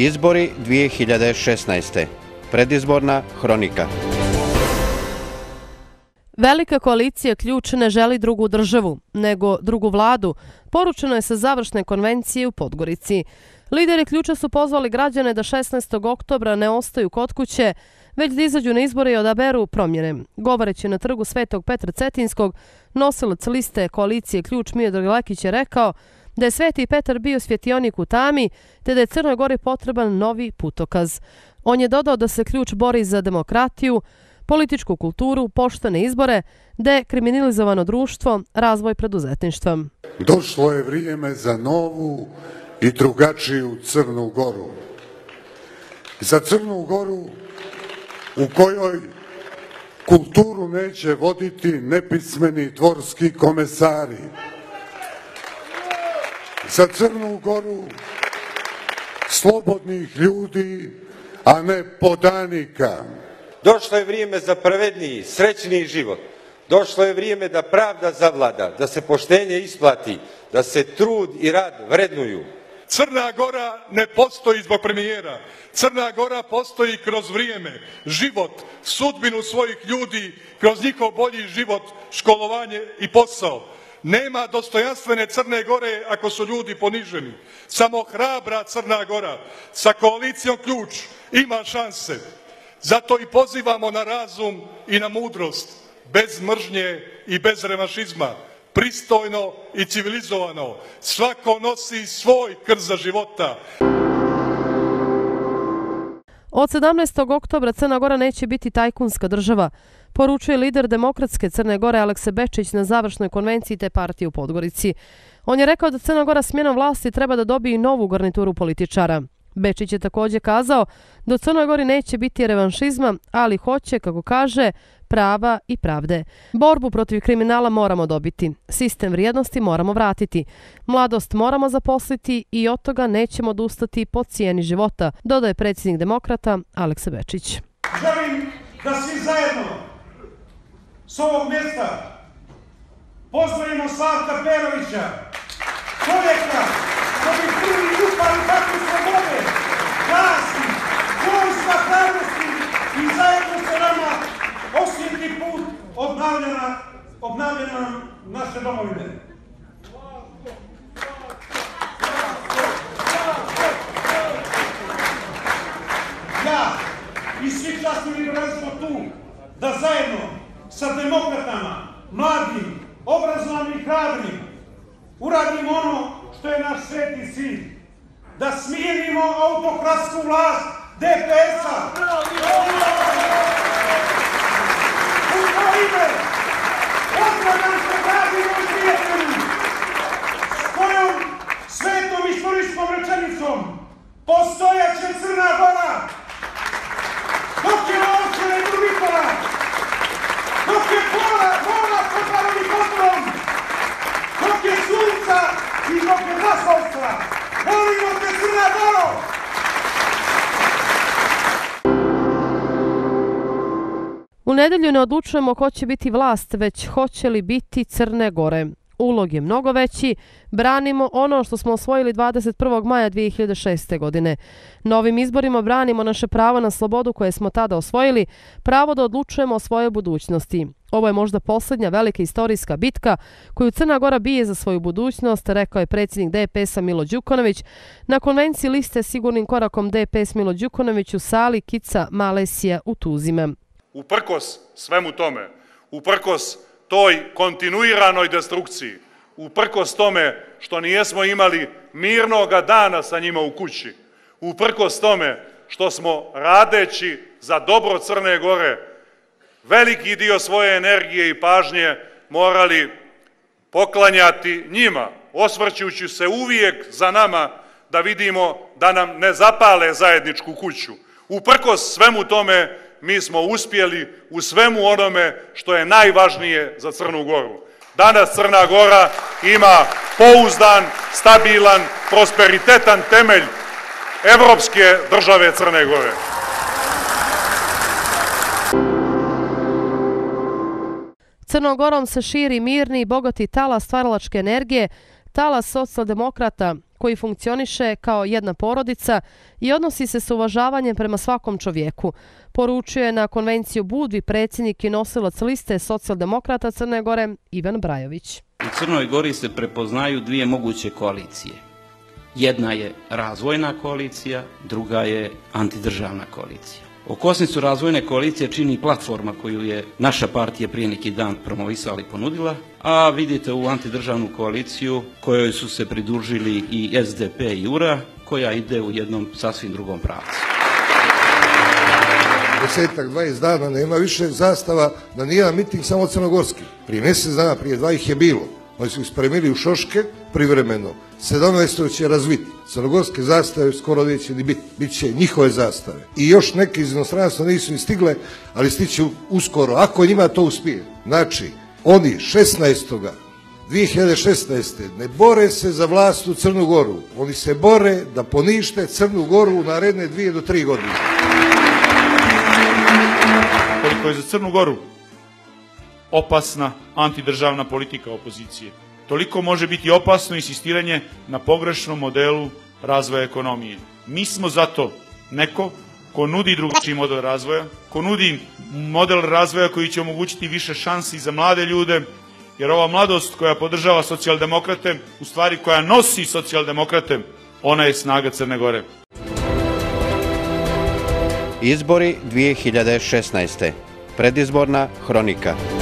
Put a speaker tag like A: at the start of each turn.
A: Izbori 2016. Predizborna hronika.
B: Velika koalicija ključ ne želi drugu državu, nego drugu vladu, poručeno je sa završne konvencije u Podgorici. Lideri ključa su pozvali građane da 16. oktobra ne ostaju kod kuće, već da izađu na izbore i odaberu promjene. Govoreći na trgu Svetog Petra Cetinskog, nosilac liste koalicije ključ Mijedrag Lekić je rekao da je Sveti Petar bio svjetionik u tami, te da je Crnoj Gori potreban novi putokaz. On je dodao da se ključ bori za demokratiju, političku kulturu, poštene izbore, dekriminalizovano društvo, razvoj preduzetništva.
C: Došlo je vrijeme za novu i drugačiju Crnu Goru. Za Crnu Goru u kojoj kulturu neće voditi nepismeni dvorski komesari. Za Crnu Goru slobodnih ljudi, a ne podanika.
D: Došlo je vrijeme za pravedniji, srećniji život. Došlo je vrijeme da pravda zavlada, da se poštenje isplati, da se trud i rad vrednuju.
E: Crna Gora ne postoji zbog premijera. Crna Gora postoji kroz vrijeme, život, sudbinu svojih ljudi, kroz njihov bolji život, školovanje i posao. Nema dostojanstvene Crne Gore ako su ljudi poniženi. Samo hrabra Crna Gora sa koalicijom ključ ima šanse. Zato i pozivamo na razum i na mudrost, bez mržnje i bez revanšizma pristojno i civilizovano. Svako nosi svoj krz za života.
B: Od 17. oktobra Crna Gora neće biti tajkunska država, poručuje lider demokratske Crne Gore Alekse Bečić na završnoj konvenciji te partije u Podgorici. On je rekao da Crna Gora smjenom vlasti treba da dobije novu garnituru političara. Bečić je također kazao da u Crnoj Gori neće biti revanšizma, ali hoće, kako kaže, prava i pravde. Borbu protiv kriminala moramo dobiti, sistem vrijednosti moramo vratiti, mladost moramo zaposliti i od toga nećemo odustati po cijeni života, dodaje predsjednik demokrata Aleksa Bečić.
F: Želim da svi zajedno s ovog mjesta pozdravimo Slavka Perovića, čovjeka koji prvi upali takve slobode, vlasti, čovjstva hrabrosti i zajedno sa nama osjeti put obnavljena, obnavljena naše domovine. Ja i svi časni liberali smo tu da zajedno sa demokratama, mladim, obrazovanim i hrabrim uradimo ono što je naš sveti cilj. Da smirimo autokratsku vlast DPS-a. U to ime pozdravljam se dragi moj prijatelji s kojom svetom istorijskom rečenicom postojaće Crna Gora i te je. Volimo te Crna Goro!
B: U nedelju ne odlučujemo ko će biti vlast, već hoće li biti Crne Gore. Ulog je mnogo veći, branimo ono što smo osvojili 21. maja 2006. godine. Novim izborima branimo naše pravo na slobodu koje smo tada osvojili, pravo da odlučujemo o svojoj budućnosti. Ovo je možda posljednja velika istorijska bitka koju Crna Gora bije za svoju budućnost, rekao je predsjednik DPS-a Milo Đukonović na konvenciji liste sigurnim korakom DPS Milo Đukonović u sali Kica Malesija u Tuzime
G: uprkos svemu tome, uprkos toj kontinuiranoj destrukciji, uprkos tome što nijesmo imali mirnoga dana sa njima u kući, uprkos tome što smo radeći za dobro Crne Gore veliki dio svoje energije i pažnje morali poklanjati njima, osvrćući se uvijek za nama da vidimo da nam ne zapale zajedničku kuću. Uprkos svemu tome, mi smo uspjeli u svemu onome što je najvažnije za Crnu Goru. Danas Crna Gora ima pouzdan, stabilan, prosperitetan temelj evropske države Crne Gore.
B: Crnogorom se širi mirni i bogati talas stvaralačke energije, talas socijaldemokrata koji funkcioniše kao jedna porodica i odnosi se s uvažavanjem prema svakom čovjeku. Poručuje na konvenciju Budvi predsjednik i nosilac liste socijaldemokrata Crne Gore Ivan Brajović.
H: U Crnoj Gori se prepoznaju dvije moguće koalicije. Jedna je razvojna koalicija, druga je antidržavna koalicija. Okosnicu razvojne koalicije čini platforma koju je naša partija prije neki dan promovisala i ponudila, a vidite u antidržavnu koaliciju kojoj su se pridružili i SDP i URA, koja ide u jednom sasvim drugom pravcu.
I: Desetak, 20 dana nema više zastava na nije miting samo crnogorski. Prije mjesec dana, prije dva ih je bilo. Oni su ih spremili u Šoške privremeno. 17. će razviti. Crnogorske zastave skoro neće ni biti. Biće njihove zastave. I još neke iz inostranstva nisu ni stigle, ali stiću uskoro, ako njima to uspije. Znači, oni 16. 2016. ne bore se za vlast u Crnu Goru. Oni se bore da ponište Crnu Goru u naredne dvije do tri godine.
J: Koliko je za Crnu Goru opasna antidržavna politika opozicije. Toliko može biti opasno insistiranje na pogrešnom modelu razvoja ekonomije. Mi smo zato neko ko nudi drugačiji model razvoja, ko nudi model razvoja koji će omogućiti više šansi za mlade ljude, jer ova mladost koja podržava socijaldemokrate, u stvari koja nosi socijaldemokrate, ona je snaga Crne Gore.
A: Izbori 2016. Predizborna hronika.